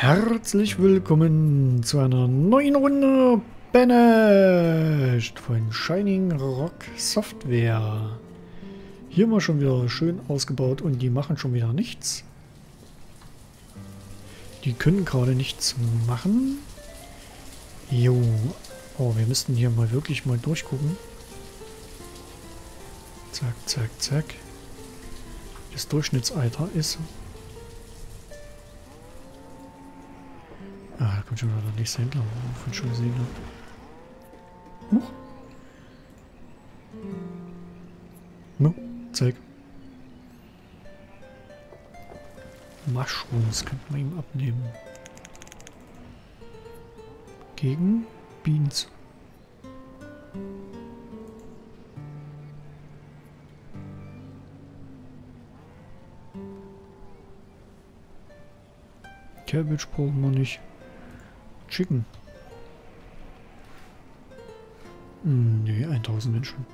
Herzlich willkommen zu einer neuen Runde Banished von Shining Rock Software. Hier mal schon wieder schön ausgebaut und die machen schon wieder nichts. Die können gerade nichts machen. Jo. Oh, wir müssten hier mal wirklich mal durchgucken. Zack, zack, zack. Das Durchschnittsalter ist Ah, da kommt schon wieder der nächste Händler. Von schon gesehen habe. Huch. No, zeig. Mushrooms könnte man ihm abnehmen. Gegen Beans. Cabbage brauchen wir nicht. Chicken. Hm, nee, 1000 Menschen.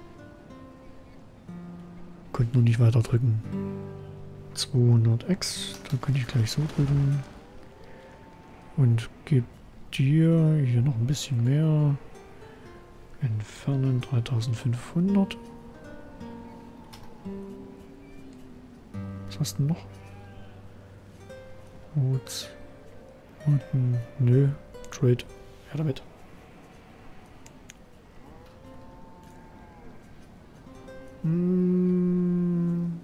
Konnte nur nicht weiter drücken. 200 X, da könnte ich gleich so drücken. Und gebe dir hier noch ein bisschen mehr. Entfernen 3500. Was hast du noch? Gut. Unten. Nö. Trade. Ja, damit. Hm.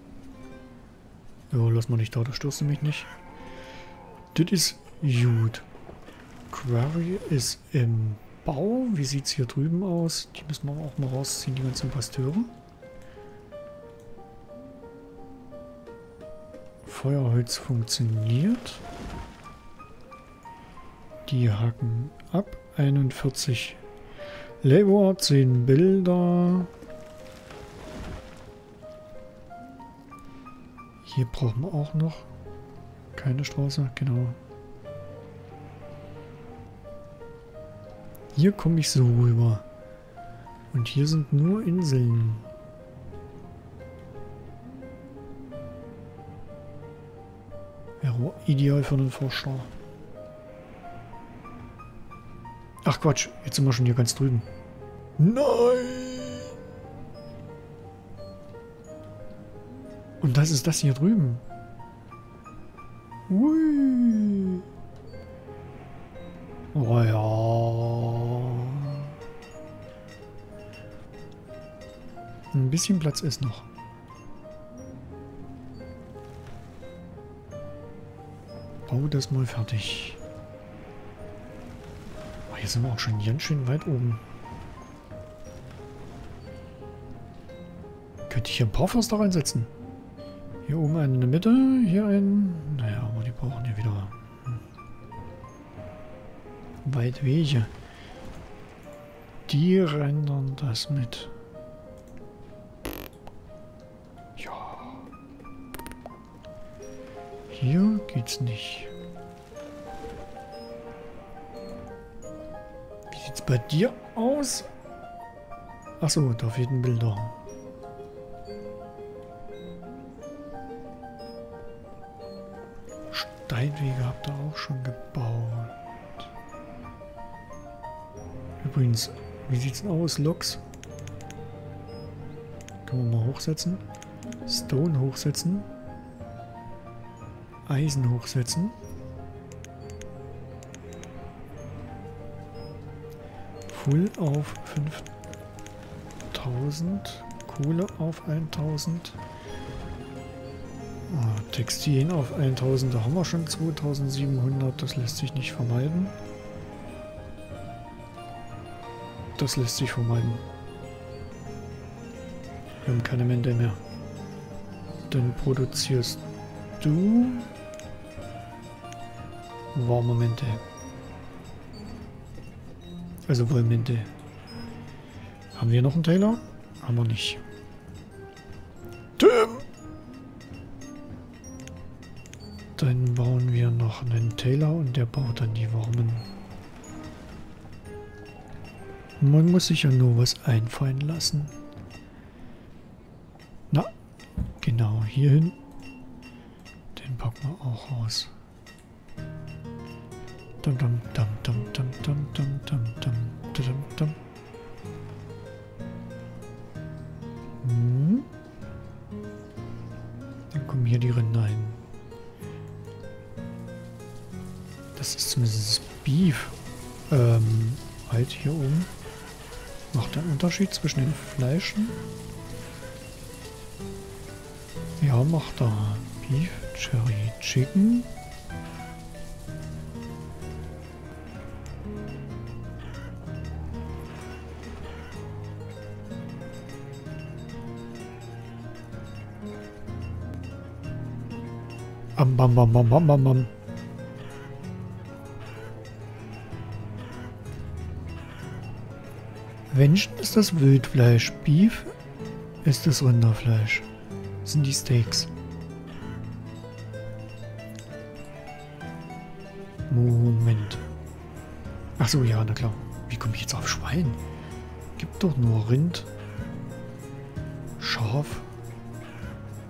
Jo, lass mal nicht da, da störst du mich nicht. Das ist gut. Quarry ist im Bau. Wie sieht es hier drüben aus? Die müssen wir auch mal rausziehen, die ganzen Pasteure. Feuerholz funktioniert. Die haken ab. 41 Labor, 10 Bilder. Hier brauchen wir auch noch keine Straße, genau. Hier komme ich so rüber. Und hier sind nur Inseln. Ideal für den Forscher. Ach Quatsch, jetzt sind wir schon hier ganz drüben. Nein! Und das ist das hier drüben. Ui. Oh ja. Ein bisschen Platz ist noch. Bau das mal fertig. Hier sind wir auch schon ganz schön weit oben. Könnte ich hier ein paar Förster reinsetzen? Hier oben einen in der Mitte, hier einen. Naja, aber die brauchen ja wieder hm. weit Wege. Die rendern das mit. Ja. Hier geht's nicht. Sieht's bei dir aus? Achso, da fehlt ein Bilder. Steinwege habt ihr auch schon gebaut. Übrigens, wie sieht's denn aus? Loks? Können wir mal hochsetzen. Stone hochsetzen. Eisen hochsetzen. Full auf 5000. Kohle auf 1000. Ah, Textilien auf 1000. Da haben wir schon 2700. Das lässt sich nicht vermeiden. Das lässt sich vermeiden. Wir haben keine Mende mehr. Dann produzierst du warme Mente. Also Vollmente. Äh, haben wir noch einen Taylor? Haben wir nicht. Tim! Dann bauen wir noch einen Taylor und der baut dann die Warmen. Man muss sich ja nur was einfallen lassen. Na, genau hier hin. Den packen wir auch aus. Dum dum dum dum dum dum dum Unterschied zwischen den Fleischen? Ja, macht er. Beef, Cherry, Chicken. Am bam bam bam bam bam bam. Menschen ist das Wildfleisch, Beef ist das Rinderfleisch. sind die Steaks. Moment. Ach so, ja, na klar. Wie komme ich jetzt auf Schwein? Gibt doch nur Rind. Schaf.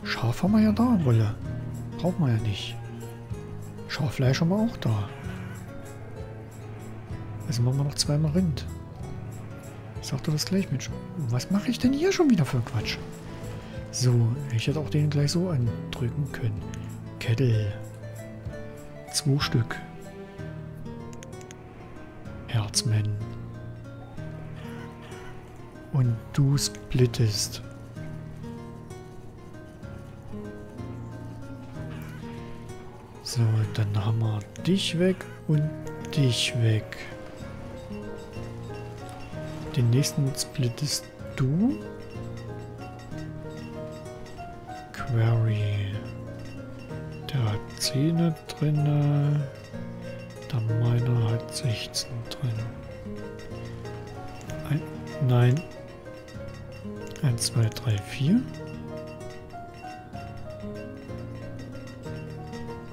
Schaf haben wir ja da, Wolle. Brauchen wir ja nicht. Schaffleisch haben wir auch da. Also machen wir noch zweimal Rind. Sag doch das gleich, Mensch. Was mache ich denn hier schon wieder für Quatsch? So, ich hätte auch den gleich so andrücken können. Kettle. Zwei Stück. Herzman. Und du splittest. So, dann haben wir dich weg und dich weg. Den nächsten splittest du. Query. Der hat 10 drin. Der meiner hat 16 drin. Ein, nein. 1, 2, 3, 4.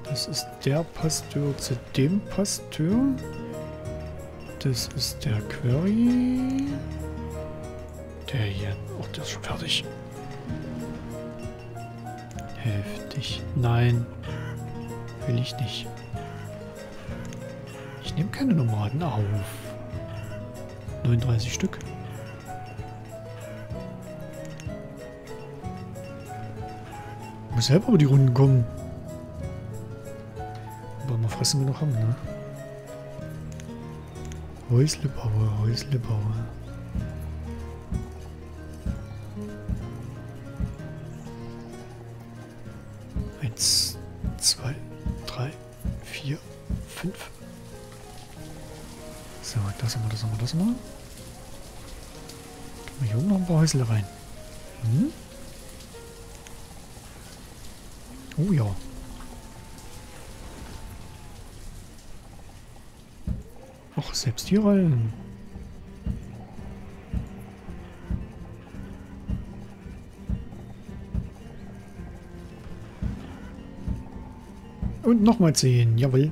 Das ist der Pasteur zu dem Pasteur. Das ist der Query. Der hier. Oh, der ist schon fertig. Heftig. Nein. Will ich nicht. Ich nehme keine Nomaden auf. 39 Stück. Muss selber über die Runden kommen. Aber mal fressen wir noch haben, ne? Häusle baue, Häusle baue. Eins, zwei, drei, vier, fünf. So, das haben wir, das haben wir, das haben wir. Tun wir hier oben noch ein paar Häusle rein. Hm? Oh ja. Die Rollen. Und nochmal 10, jawohl.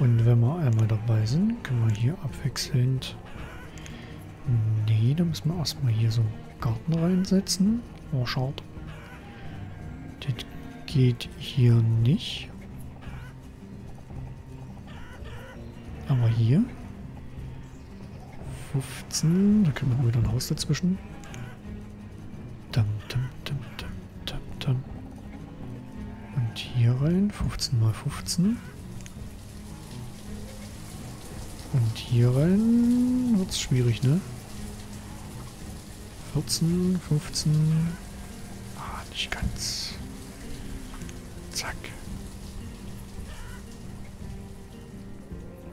Und wenn wir einmal dabei sind, können wir hier abwechselnd... Nee, da müssen wir erstmal hier so Garten reinsetzen. Oh, schade. Das geht hier nicht. Aber hier 15, da können wir wieder ein Haus dazwischen. Dum, dum, dum, dum, dum, dum. Und hier rein, 15 mal 15. Und hier rein wird es schwierig, ne? 14, 15. Ah, nicht ganz. Zack.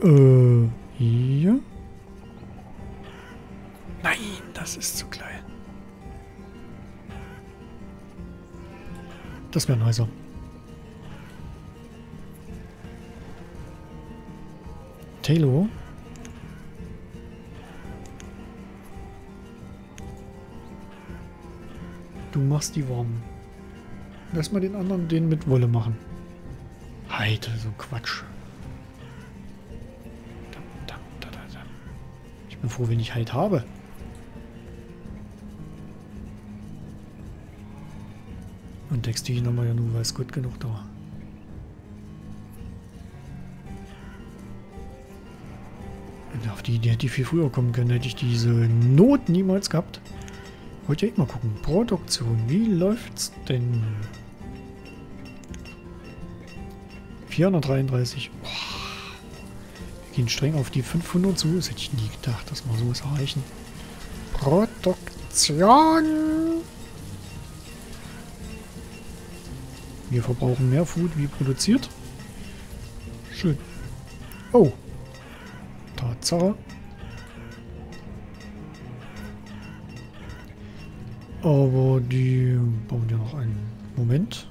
Äh, hier? Nein, das ist zu klein. Das wären Häuser. Taylor? Du machst die warm. Lass mal den anderen den mit Wolle machen. Heide, so Quatsch. Bin froh, wenn ich halt habe. Und Textilien haben wir ja nun weiß gut genug da. Auf die Idee hätte ich viel früher kommen können, hätte ich diese Not niemals gehabt. Wollte ja immer gucken. Produktion, wie läuft's denn? 433. Boah. Gehen streng auf die 500 zu. Das hätte ich nie gedacht, dass wir sowas erreichen. Produktion! Wir verbrauchen mehr Food wie produziert. Schön. Oh. Tatsache. Aber die bauen ja noch einen Moment.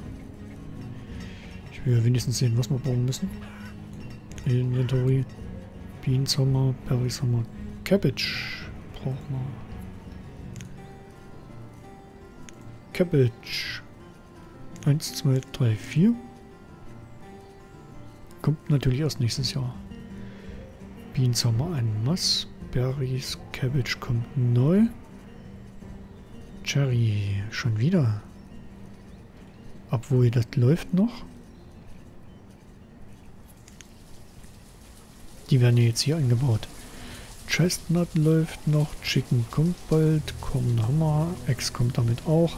Ich will ja wenigstens sehen, was wir bauen müssen. Inventory. Beans haben wir, Berries Cabbage brauchen wir. Cabbage. 1, 2, 3, 4. Kommt natürlich erst nächstes Jahr. Beans haben wir einen Mass. Berries, Cabbage kommt neu. Cherry, schon wieder. Obwohl, das läuft noch. Die werden jetzt hier eingebaut. Chestnut läuft noch, Chicken kommt bald, Corn Hammer, X kommt damit auch.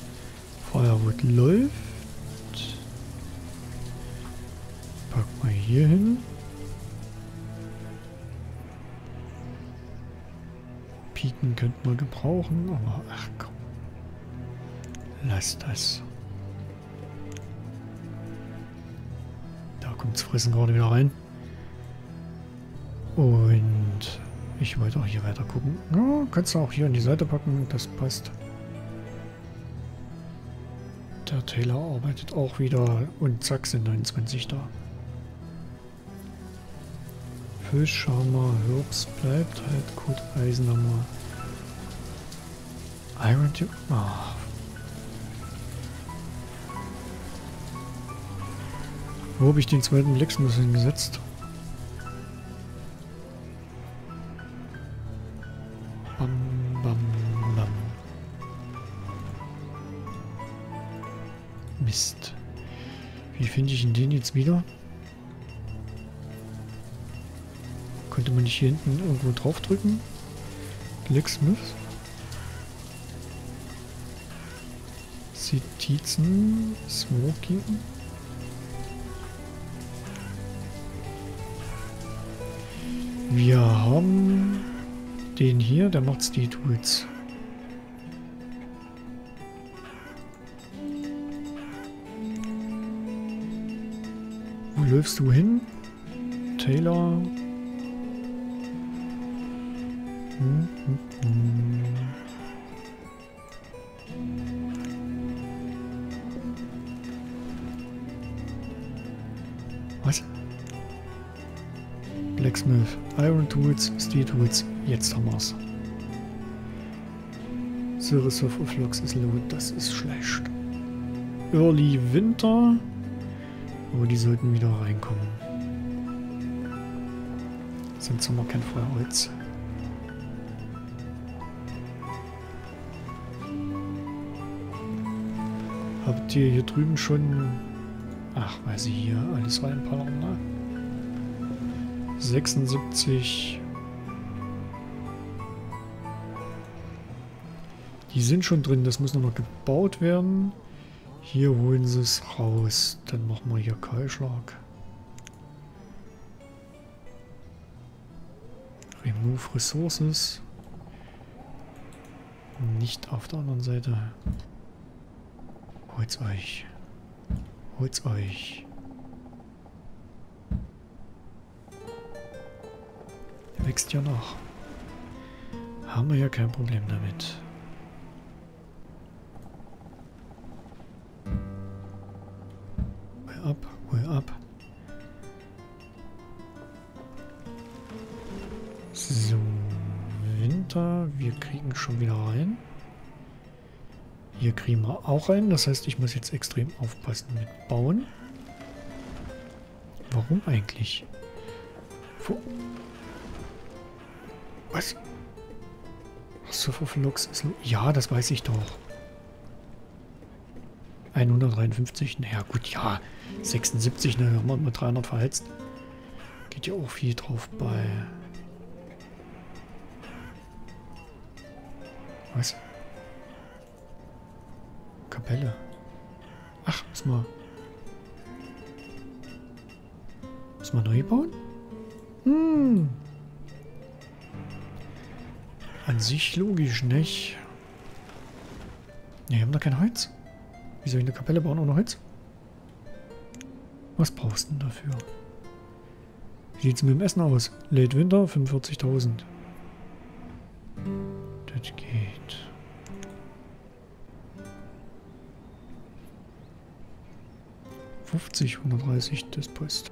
Firewood läuft. Pack mal hier hin. Piken könnten wir gebrauchen, aber ach komm. Lass das. Da kommt's Fressen gerade wieder rein. Und ich wollte auch hier weiter gucken. Ja, kannst du auch hier an die Seite packen, das passt. Der Taylor arbeitet auch wieder und zack sind 29 da. Fisch haben wir, Herbs bleibt halt gut, Eisen haben wir. Iron Tube, ah. Wo habe ich den zweiten Lexmus hingesetzt? Jetzt wieder? Könnte man nicht hier hinten irgendwo drauf drücken? Blacksmith? Sitizen? Smoking? Wir haben den hier, der macht die Tools. Läufst du hin? Taylor. Hm, hm, hm. Was? Blacksmith, Iron Tools, Steel Tools, jetzt haben wir's. Series of Flux ist low, das ist schlecht. Early Winter. Aber die sollten wieder reinkommen. Sonst haben wir kein Feuerholz. Habt ihr hier drüben schon... Ach, weil sie hier alles reinpallern, ne? 76... Die sind schon drin, das muss nur noch gebaut werden. Hier holen sie es raus. Dann machen wir hier Kahlschlag. Remove Resources. Nicht auf der anderen Seite. Holt's euch. Holt's euch. Wächst ja noch. Haben wir ja kein Problem damit. Schon wieder rein. Hier kriegen wir auch rein, das heißt, ich muss jetzt extrem aufpassen mit Bauen. Warum eigentlich? Wo? Was? So Flux ist... Ja, das weiß ich doch. 153, naja gut, ja. 76, ne, haben wir mit 300 verheizt. Geht ja auch viel drauf bei Was? Kapelle. Ach, müssen wir... Müssen wir neu bauen? Hm. An sich logisch, nicht? Ne, haben da kein Holz. Wie soll ich eine Kapelle bauen ohne Holz? Was brauchst du denn dafür? Wie sieht es mit dem Essen aus? Late Winter 45.000. Das geht. Fünfzig, 130 das Post.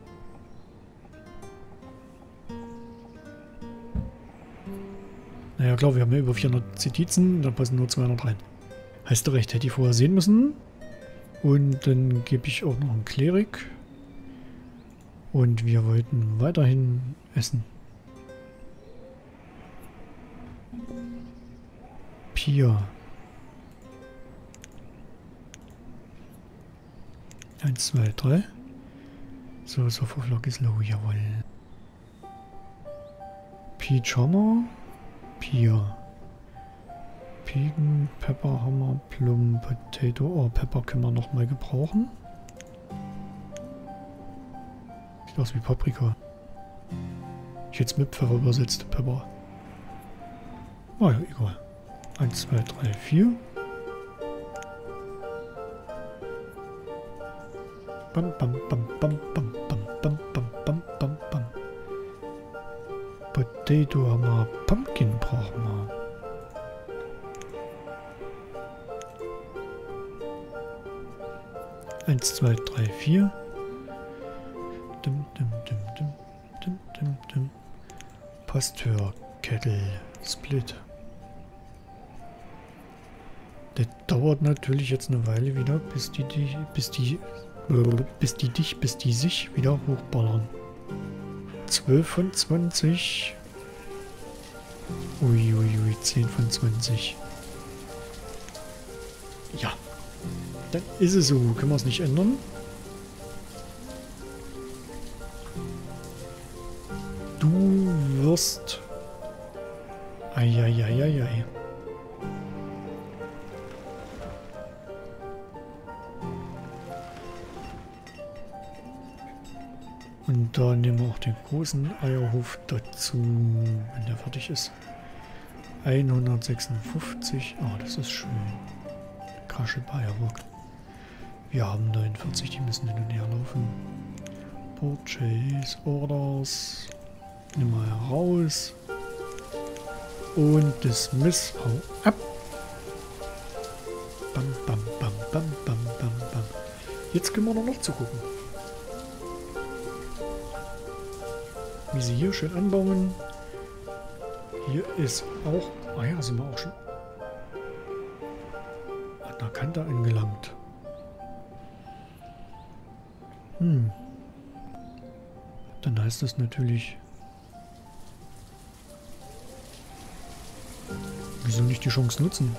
Naja klar, wir haben ja über 400 Zitizen, da passen nur 200 rein. Heißt du recht, hätte ich vorher sehen müssen. Und dann gebe ich auch noch einen Klerik. Und wir wollten weiterhin essen. Pier. Eins, zwei, drei. So, so Sofaflock ist low, jawohl. Peach Hammer. Pier. Pigen, Pepper, Hammer, Plum, Potato. Oh, Pepper können wir noch mal gebrauchen. Sieht aus wie Paprika. Ich hätte es mit Pfeffer übersetzt. Pepper. Oh ja, egal. 1, 2, 3, 4. Bam, bam, bam, bam, bam, bam, bam, bam, bam, bam, bam. Potato haben wir. Pumpkin brauchen wir. Eins, zwei, drei, vier. Dum, dum, dum, dum, dum, dum, dum. Pasteur, Kettle, Split. Das dauert natürlich jetzt eine Weile wieder, bis die, die bis die, bis die dich, bis die sich wieder hochballern. 12 von 20. Uiuiui, ui, 10 von 20. Ja. Dann ist es so. Können wir es nicht ändern? Du wirst... Eieieiei. Und da nehmen wir auch den großen Eierhof dazu, wenn der fertig ist. 156. Oh, das ist schön. Krasche Bayerburg. Wir haben 49, die müssen hin und her laufen. Purchase Orders. Nimm mal heraus. Und Dismiss. Hau ab. Bam, bam, bam, bam, bam, bam, bam. Jetzt können wir noch zugucken. Wie sie hier schön anbauen. Hier ist auch... Ah ja, sind wir auch schon an der Kante angelangt. Hm. Dann heißt das natürlich... Wieso nicht die Chance nutzen?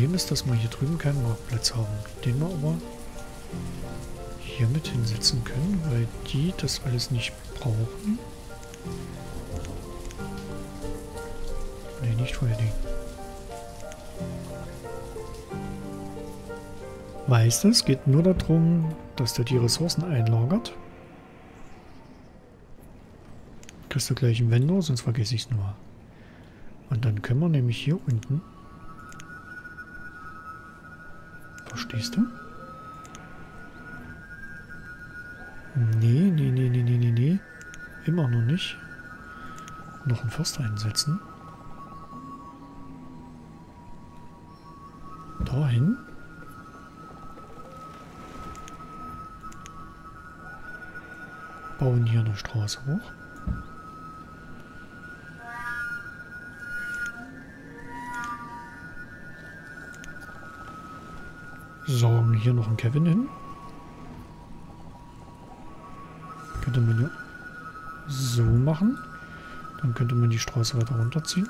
Problem ist, dass wir hier drüben keinen Marktplatz haben, den wir aber hier mit hinsetzen können, weil die das alles nicht brauchen. Ne, nicht Dingen. Weißt es geht nur darum, dass der die Ressourcen einlagert. Kriegst du gleich einen Vendor, sonst vergesse ich es nur. Und dann können wir nämlich hier unten Verstehst du? Nee, nee, nee, nee, nee, nee, nee. Immer noch nicht. Noch ein Förster einsetzen. Dahin. Bauen hier eine Straße hoch. Sorgen hier noch einen Kevin hin. Könnte man ja so machen. Dann könnte man die Straße weiter runterziehen.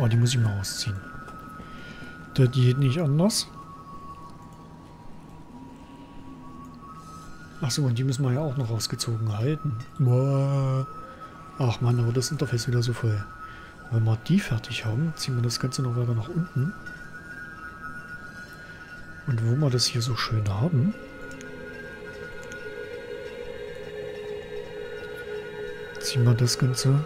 Oh, die muss ich mal ausziehen. Das geht nicht anders. Achso, und die müssen wir ja auch noch ausgezogen halten. Ach man, aber das Interface wieder so voll. Wenn wir die fertig haben, ziehen wir das Ganze noch weiter nach unten. Und wo wir das hier so schön haben, ziehen wir das Ganze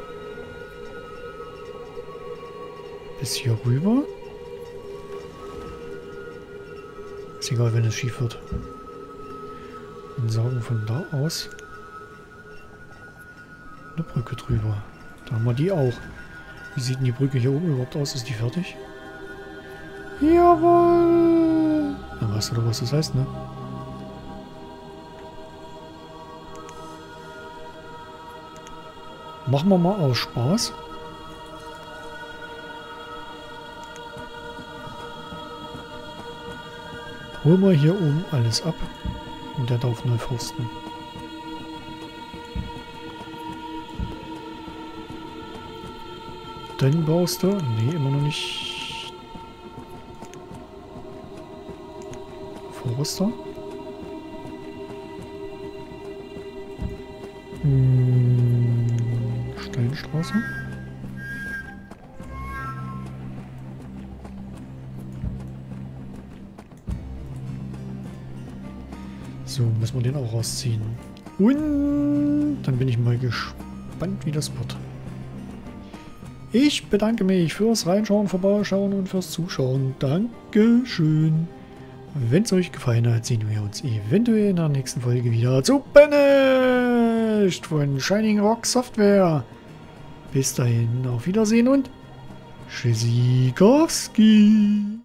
bis hier rüber. Ist egal, wenn es schief wird. Und sagen von da aus eine Brücke drüber. Da haben wir die auch. Wie sieht denn die Brücke hier oben überhaupt aus? Ist die fertig? Jawohl! Dann weißt du doch, was das heißt, ne? Machen wir mal aus Spaß. Holen wir hier oben alles ab. Und der darf neu forsten. Dann baust du... Nee, immer noch nicht... Forster? Hm, Steinstraße? So, müssen wir den auch rausziehen. Und dann bin ich mal gespannt, wie das wird. Ich bedanke mich fürs Reinschauen, Vorbeischauen und fürs Zuschauen. Dankeschön. Wenn es euch gefallen hat, sehen wir uns eventuell in der nächsten Folge wieder zu Banished von Shining Rock Software. Bis dahin, auf Wiedersehen und Tschüssikowski.